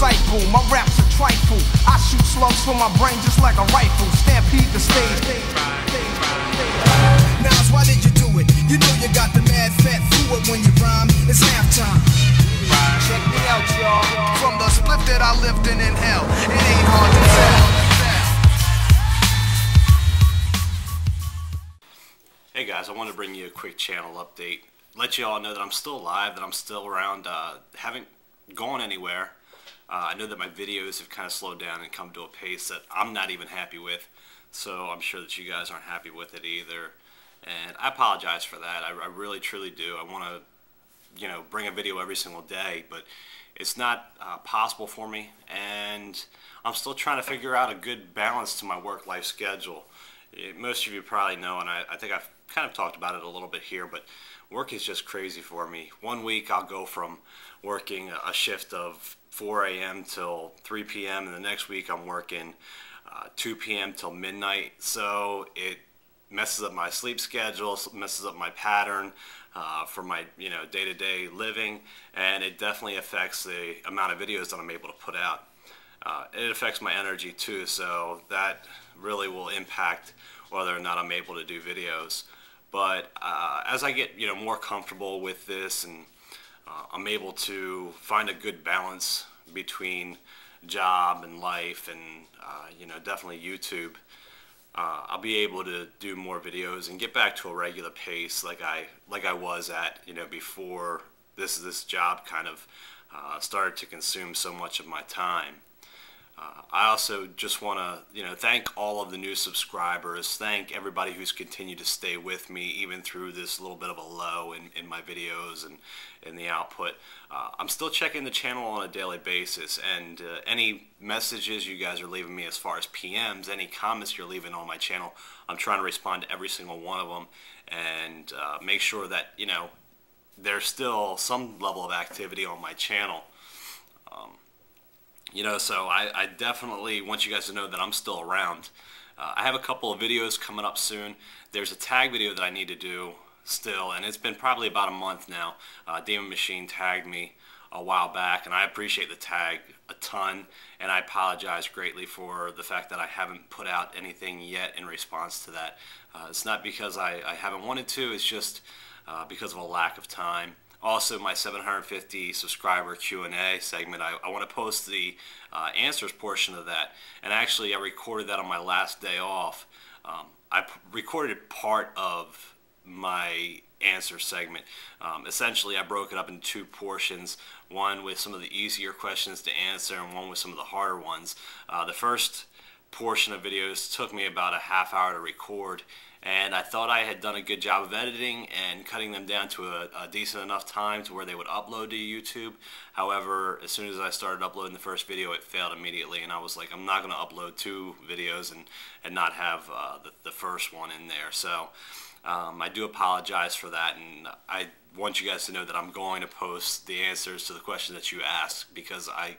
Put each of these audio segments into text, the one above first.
My raps trifle. I shoot slugs from my brain just like a rifle. Stampede the stage. Nas, why did you do it? You know you got the mad fat fluid when you rhyme. It's halftime. Check me out, y'all. From the split that I lived in in hell, it ain't hard to tell. Hey guys, I wanted to bring you a quick channel update. Let you all know that I'm still alive, that I'm still around, uh, haven't gone anywhere. Uh, I know that my videos have kind of slowed down and come to a pace that I'm not even happy with. So I'm sure that you guys aren't happy with it either. And I apologize for that. I, I really, truly do. I want to, you know, bring a video every single day, but it's not uh, possible for me. And I'm still trying to figure out a good balance to my work-life schedule. Most of you probably know, and I, I think I've kind of talked about it a little bit here, but work is just crazy for me. One week I'll go from working a shift of 4 a.m. till 3 p.m. and the next week I'm working uh, 2 p.m. till midnight. So it messes up my sleep schedule, messes up my pattern uh, for my you know day-to-day living, and it definitely affects the amount of videos that I'm able to put out. Uh, it affects my energy too, so that really will impact whether or not I'm able to do videos. But uh, as I get you know more comfortable with this and uh, I'm able to find a good balance between job and life and uh, you know definitely YouTube uh, I'll be able to do more videos and get back to a regular pace like I like I was at you know before this this job kind of uh, started to consume so much of my time I also just want to, you know, thank all of the new subscribers. Thank everybody who's continued to stay with me even through this little bit of a low in, in my videos and in the output. Uh, I'm still checking the channel on a daily basis and uh, any messages you guys are leaving me as far as PMs, any comments you're leaving on my channel, I'm trying to respond to every single one of them and uh, make sure that, you know, there's still some level of activity on my channel. Um, you know, so I, I, definitely want you guys to know that I'm still around. Uh, I have a couple of videos coming up soon. There's a tag video that I need to do still, and it's been probably about a month now. Uh, Demon Machine tagged me a while back, and I appreciate the tag a ton, and I apologize greatly for the fact that I haven't put out anything yet in response to that. Uh, it's not because I, I, haven't wanted to, it's just uh, because of a lack of time also my 750 subscriber Q&A segment. I, I want to post the uh, answers portion of that. And actually, I recorded that on my last day off. Um, I recorded part of my answer segment. Um, essentially, I broke it up in two portions, one with some of the easier questions to answer and one with some of the harder ones. Uh, the first portion of videos took me about a half hour to record and I thought I had done a good job of editing and cutting them down to a, a, decent enough time to where they would upload to YouTube. However, as soon as I started uploading the first video, it failed immediately, and I was like, I'm not going to upload two videos and, and not have uh, the, the first one in there. So um, I do apologize for that, and I want you guys to know that I'm going to post the answers to the questions that you asked because I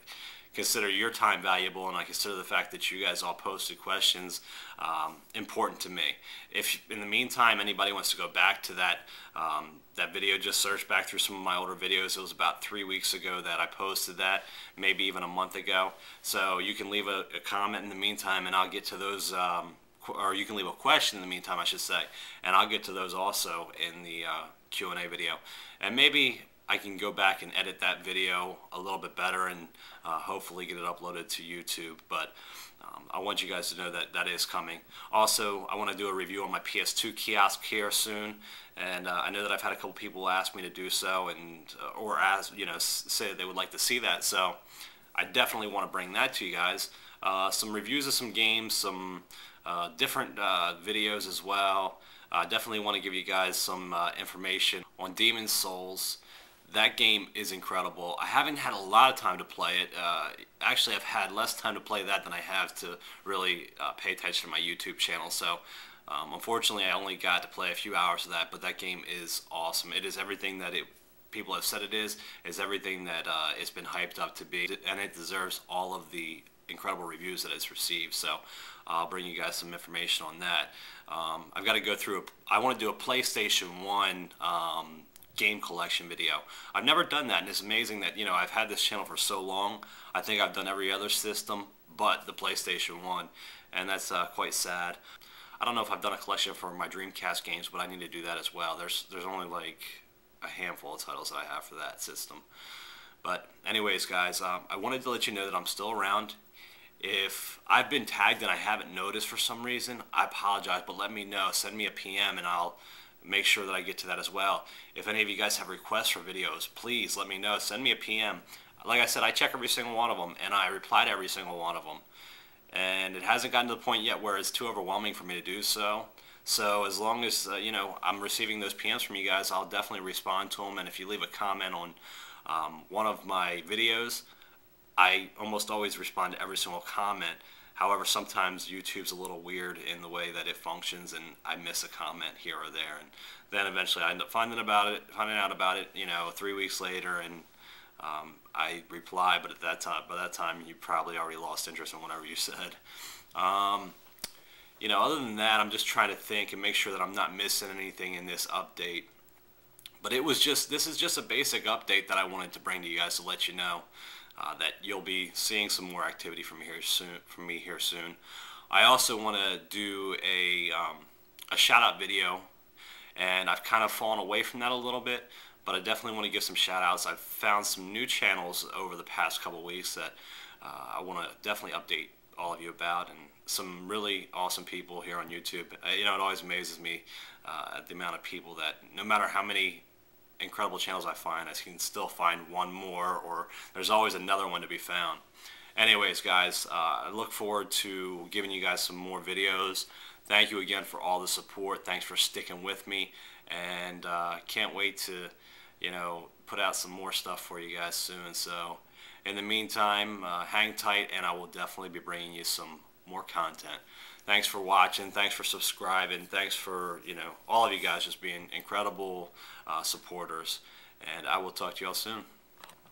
consider your time valuable and I consider the fact that you guys all posted questions um, important to me. If in the meantime anybody wants to go back to that um, that video, just search back through some of my older videos. It was about three weeks ago that I posted that, maybe even a month ago. So you can leave a, a comment in the meantime and I'll get to those um, or you can leave a question in the meantime, I should say, and I'll get to those also in the uh, Q&A video. And maybe I can go back and edit that video a little bit better and uh, hopefully get it uploaded to YouTube. But um, I want you guys to know that that is coming. Also, I want to do a review on my PS2 kiosk here soon, and uh, I know that I've had a couple people ask me to do so, and uh, or ask you know say that they would like to see that. So I definitely want to bring that to you guys. Uh, some reviews of some games, some uh, different uh, videos as well. I definitely want to give you guys some information on Demon's Souls that game is incredible. I haven't had a lot of time to play it. Uh, actually, I've had less time to play that than I have to really uh, pay attention to my YouTube channel. So, um, unfortunately, I only got to play a few hours of that. But that game is awesome. It is everything that it people have said it is. Is everything that uh, it's been hyped up to be, and it deserves all of the incredible reviews that it's received. So, I'll bring you guys some information on that. Um, I've got to go through. A, I want to do a PlayStation One. Um, game collection video. I've never done that, and it's amazing that you know I've had this channel for so long. I think I've done every other system but the PlayStation One, and that's uh, quite sad. I don't know if I've done a collection for my Dreamcast games, but I need to do that as well. There's there's only like a handful of titles that I have for that system. But anyways, guys, um, I wanted to let you know that I'm still around. If I've been tagged and I haven't noticed for some reason, I apologize, but let me know. Send me a PM and I'll make sure that I get to that as well. If any of you guys have requests for videos, please let me know. Send me a PM. Like I said, I check every single one of them and I reply to every single one of them and it hasn't gotten to the point yet where it's too overwhelming for me to do so. So as long as uh, you know I'm receiving those PMs from you guys, I'll definitely respond to them. And if you leave a comment on um, one of my videos, I almost always respond to every single comment. However, sometimes YouTube's a little weird in the way that it functions, and I miss a comment here or there, and then eventually I end up finding about it, finding out about it, you know, three weeks later, and um, I reply, but at that time, by that time, you probably already lost interest in whatever you said. Um, you know, other than that, I'm just trying to think and make sure that I'm not missing anything in this update. But it was just, this is just a basic update that I wanted to bring to you guys to let you know uh, that you'll be seeing some more activity from here soon. From me here soon. I also want to do a um, a shout out video, and I've kind of fallen away from that a little bit but I definitely want to give some shout outs. I've found some new channels over the past couple weeks that uh, I want to definitely update all of you about and some really awesome people here on YouTube. Uh, you know, it always amazes me uh, the amount of people that no matter how many incredible channels I find, I can still find one more or there's always another one to be found. Anyways, guys, uh, I look forward to giving you guys some more videos. Thank you again for all the support. Thanks for sticking with me and uh, can't wait to you know, put out some more stuff for you guys soon. So in the meantime, uh, hang tight and I will definitely be bringing you some more content. Thanks for watching. Thanks for subscribing. Thanks for, you know, all of you guys just being incredible uh, supporters. And I will talk to you all soon.